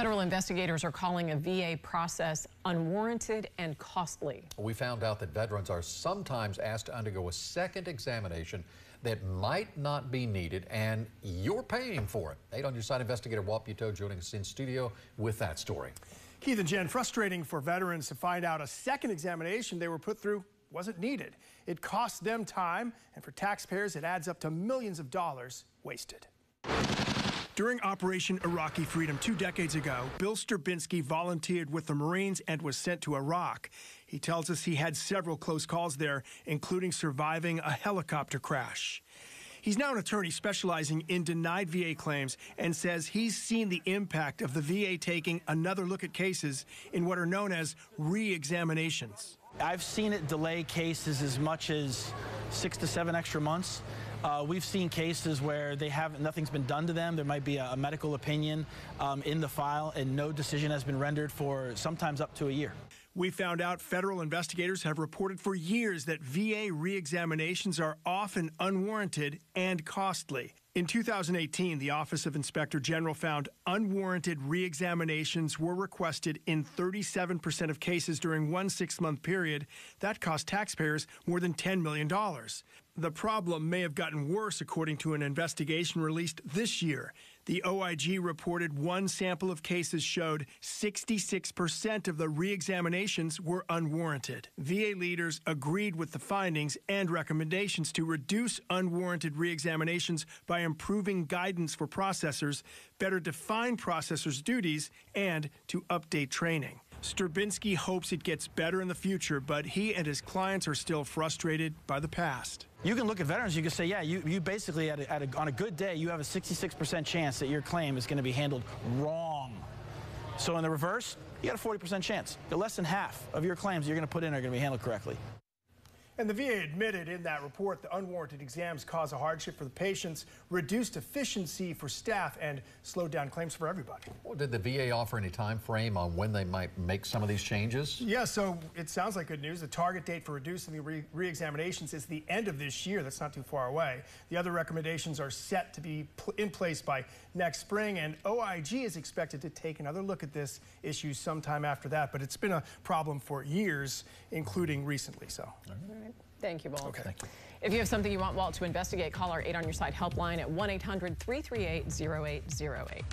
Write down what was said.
Federal investigators are calling a VA process unwarranted and costly. We found out that veterans are sometimes asked to undergo a second examination that might not be needed, and you're paying for it. 8 on your side investigator Walt Buteau joining us in studio with that story. Keith and Jen, frustrating for veterans to find out a second examination they were put through wasn't needed. It costs them time, and for taxpayers, it adds up to millions of dollars wasted. During Operation Iraqi Freedom two decades ago, Bill Sturbinski volunteered with the Marines and was sent to Iraq. He tells us he had several close calls there, including surviving a helicopter crash. He's now an attorney specializing in denied VA claims and says he's seen the impact of the VA taking another look at cases in what are known as re examinations. I've seen it delay cases as much as six to seven extra months. Uh, we've seen cases where they have nothing's been done to them. There might be a, a medical opinion um, in the file, and no decision has been rendered for sometimes up to a year. We found out federal investigators have reported for years that VA reexaminations are often unwarranted and costly. In 2018, the Office of Inspector General found unwarranted reexaminations were requested in 37% of cases during one six month period. That cost taxpayers more than $10 million. The problem may have gotten worse, according to an investigation released this year. The OIG reported one sample of cases showed 66% of the reexaminations were unwarranted. VA leaders agreed with the findings and recommendations to reduce unwarranted reexaminations by improving guidance for processors, better define processors' duties, and to update training. Sturbinski hopes it gets better in the future, but he and his clients are still frustrated by the past. You can look at veterans, you can say, yeah, you, you basically, at a, at a, on a good day, you have a 66% chance that your claim is going to be handled wrong. So in the reverse, you got a 40% chance. Less than half of your claims you're going to put in are going to be handled correctly. And the VA admitted in that report the unwarranted exams cause a hardship for the patients, reduced efficiency for staff, and slowed down claims for everybody. Well, did the VA offer any time frame on when they might make some of these changes? Yeah, so it sounds like good news. The target date for reducing the re re-examinations is the end of this year. That's not too far away. The other recommendations are set to be in place by next spring, and OIG is expected to take another look at this issue sometime after that. But it's been a problem for years, including recently. So. Thank you, Walt. Okay. If you have something you want Walt to investigate, call our 8 on your side helpline at 1 800 338 0808.